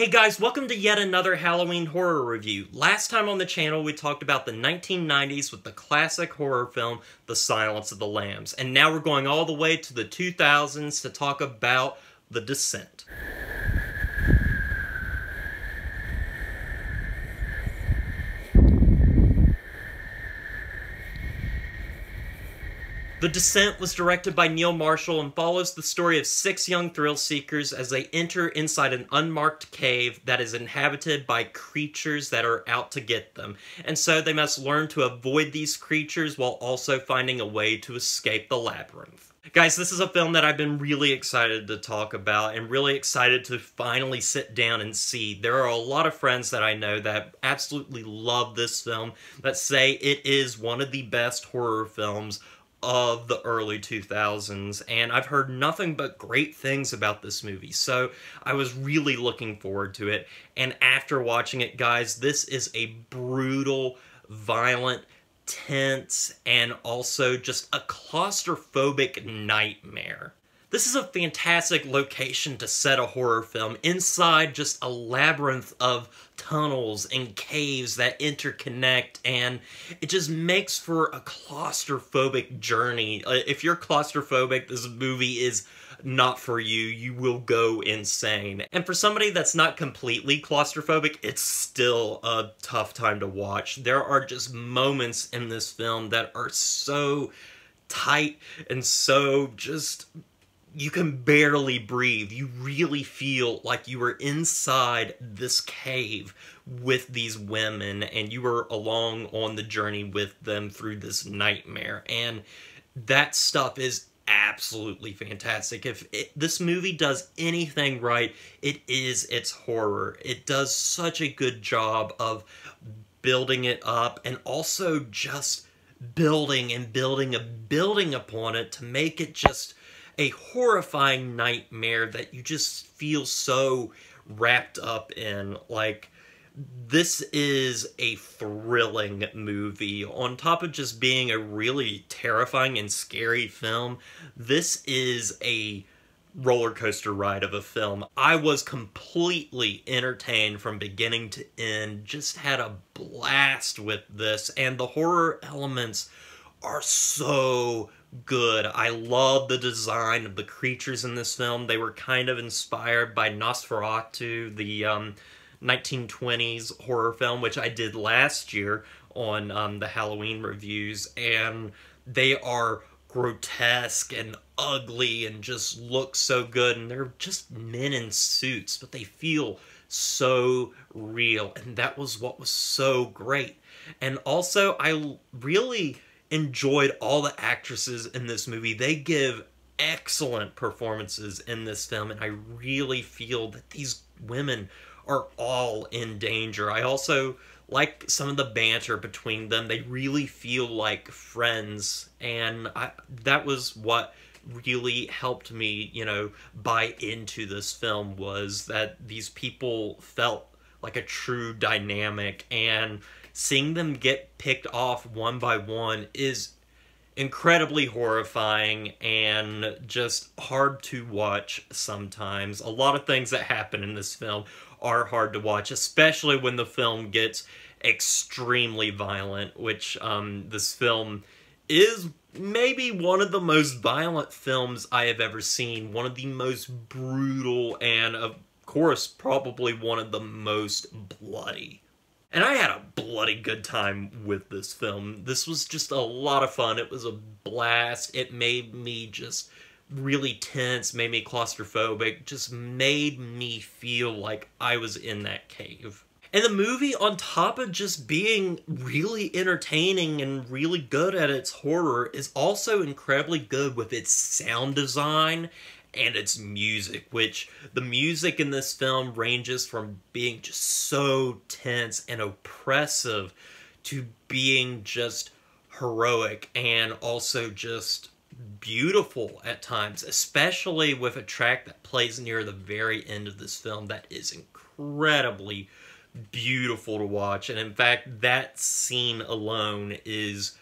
Hey guys, welcome to yet another Halloween horror review. Last time on the channel we talked about the 1990s with the classic horror film The Silence of the Lambs, and now we're going all the way to the 2000s to talk about The Descent. The Descent was directed by Neil Marshall and follows the story of six young thrill seekers as they enter inside an unmarked cave that is inhabited by creatures that are out to get them. And so they must learn to avoid these creatures while also finding a way to escape the labyrinth. Guys, this is a film that I've been really excited to talk about and really excited to finally sit down and see. There are a lot of friends that I know that absolutely love this film, that say it is one of the best horror films of the early 2000s, and I've heard nothing but great things about this movie, so I was really looking forward to it. And after watching it, guys, this is a brutal, violent, tense, and also just a claustrophobic nightmare. This is a fantastic location to set a horror film inside just a labyrinth of tunnels and caves that interconnect and it just makes for a claustrophobic journey. Uh, if you're claustrophobic, this movie is not for you. You will go insane. And for somebody that's not completely claustrophobic, it's still a tough time to watch. There are just moments in this film that are so tight and so just you can barely breathe. You really feel like you were inside this cave with these women and you were along on the journey with them through this nightmare. And that stuff is absolutely fantastic. If it, this movie does anything right, it is its horror. It does such a good job of building it up and also just building and building and building upon it to make it just a horrifying nightmare that you just feel so wrapped up in. Like, this is a thrilling movie. On top of just being a really terrifying and scary film, this is a roller coaster ride of a film. I was completely entertained from beginning to end, just had a blast with this, and the horror elements are so good. I love the design of the creatures in this film. They were kind of inspired by Nosferatu, the um, 1920s horror film, which I did last year on um, the Halloween reviews, and they are grotesque and ugly and just look so good, and they're just men in suits, but they feel so real, and that was what was so great. And also, I really enjoyed all the actresses in this movie. They give excellent performances in this film, and I really feel that these women are all in danger. I also like some of the banter between them. They really feel like friends, and I, that was what really helped me, you know, buy into this film was that these people felt like a true dynamic and seeing them get picked off one by one is incredibly horrifying and just hard to watch sometimes. A lot of things that happen in this film are hard to watch, especially when the film gets extremely violent, which um, this film is maybe one of the most violent films I have ever seen. One of the most brutal and, of course, probably one of the most bloody. And I had a bloody good time with this film. This was just a lot of fun. It was a blast. It made me just really tense, made me claustrophobic, just made me feel like I was in that cave. And the movie, on top of just being really entertaining and really good at its horror, is also incredibly good with its sound design and its music, which the music in this film ranges from being just so tense and oppressive to being just heroic and also just beautiful at times, especially with a track that plays near the very end of this film that is incredibly beautiful to watch. And in fact, that scene alone is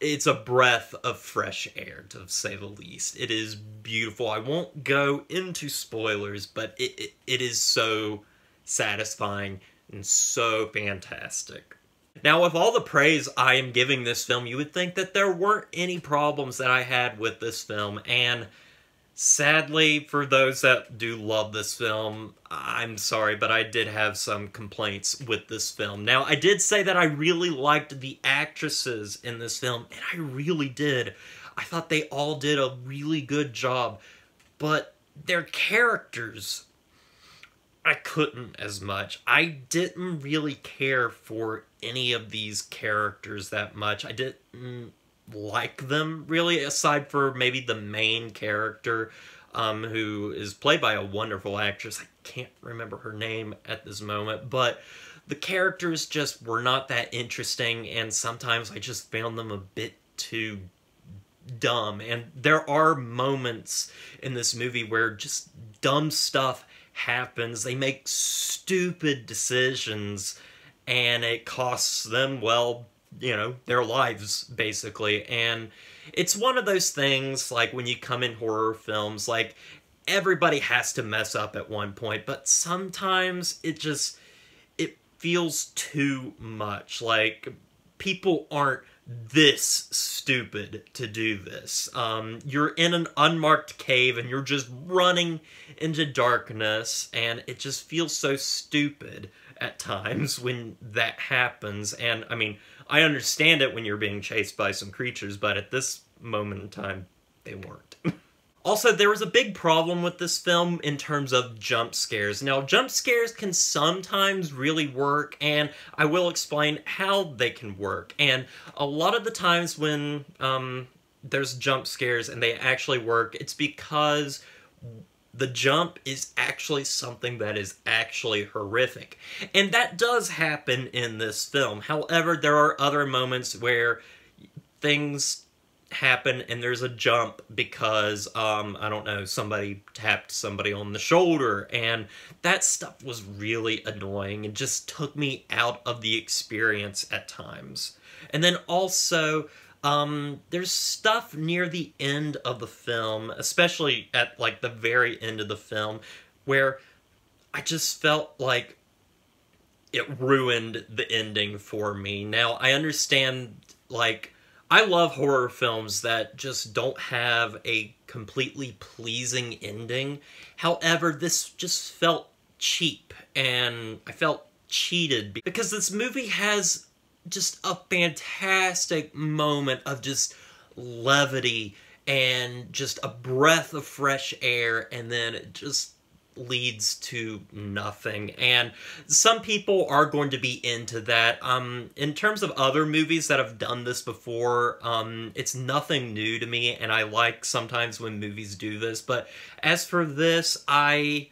it's a breath of fresh air to say the least. It is beautiful. I won't go into spoilers, but it, it, it is so satisfying and so fantastic. Now, with all the praise I am giving this film, you would think that there weren't any problems that I had with this film, and sadly, for those that do love this film, I'm sorry, but I did have some complaints with this film. Now, I did say that I really liked the actresses in this film, and I really did. I thought they all did a really good job, but their characters I couldn't as much. I didn't really care for any of these characters that much. I didn't like them really, aside for maybe the main character, um, who is played by a wonderful actress. I can't remember her name at this moment, but the characters just were not that interesting, and sometimes I just found them a bit too dumb. And there are moments in this movie where just dumb stuff happens. They make stupid decisions and it costs them, well, you know, their lives, basically. And it's one of those things, like, when you come in horror films, like, everybody has to mess up at one point, but sometimes it just, it feels too much. Like, people aren't this stupid to do this. Um, you're in an unmarked cave and you're just running into darkness, and it just feels so stupid at times when that happens. And I mean, I understand it when you're being chased by some creatures, but at this moment in time, they weren't. Also, there was a big problem with this film in terms of jump scares. Now, jump scares can sometimes really work, and I will explain how they can work. And a lot of the times when um, there's jump scares and they actually work, it's because the jump is actually something that is actually horrific. And that does happen in this film. However, there are other moments where things happen and there's a jump because um I don't know somebody tapped somebody on the shoulder and that stuff was really annoying and just took me out of the experience at times. And then also um there's stuff near the end of the film, especially at like the very end of the film where I just felt like it ruined the ending for me. Now I understand like I love horror films that just don't have a completely pleasing ending. However, this just felt cheap and I felt cheated because this movie has just a fantastic moment of just levity and just a breath of fresh air and then it just leads to nothing. And some people are going to be into that. Um, in terms of other movies that have done this before, um, it's nothing new to me, and I like sometimes when movies do this. But as for this, I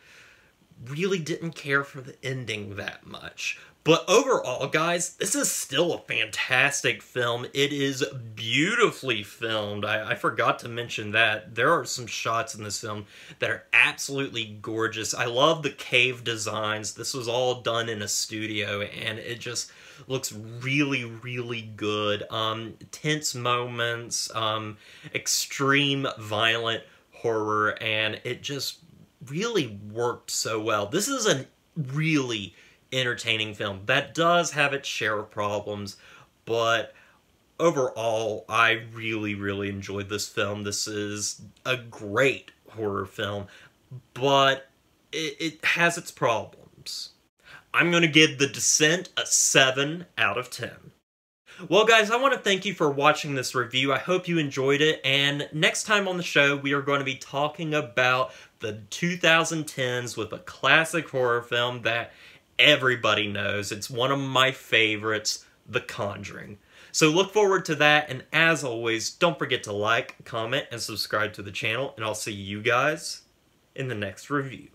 really didn't care for the ending that much. But overall, guys, this is still a fantastic film. It is beautifully filmed. I, I, forgot to mention that. There are some shots in this film that are absolutely gorgeous. I love the cave designs. This was all done in a studio, and it just looks really, really good. Um, tense moments, um, extreme violent horror, and it just really worked so well. This is a really entertaining film that does have its share of problems, but overall, I really, really enjoyed this film. This is a great horror film, but it, it has its problems. I'm going to give The Descent a 7 out of 10. Well, guys, I want to thank you for watching this review. I hope you enjoyed it, and next time on the show, we are going to be talking about the 2010s with a classic horror film that everybody knows. It's one of my favorites, The Conjuring. So look forward to that, and as always, don't forget to like, comment, and subscribe to the channel, and I'll see you guys in the next review.